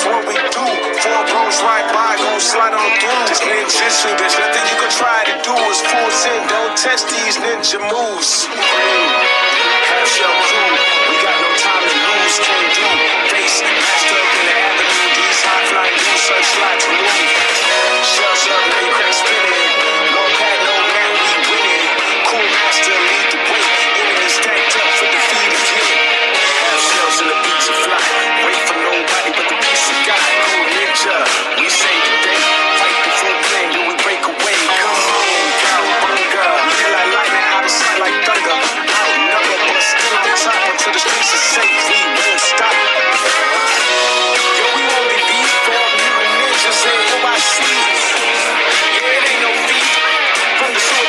That's what we do. Four bros right by, gon' slide on through. Just ninjutsu, there's nothing you can try to do. It's full in, don't test these ninja moves. Half your crew, we got no time to lose. Can't do. face, passed up in the avenue. These high flying new such lights.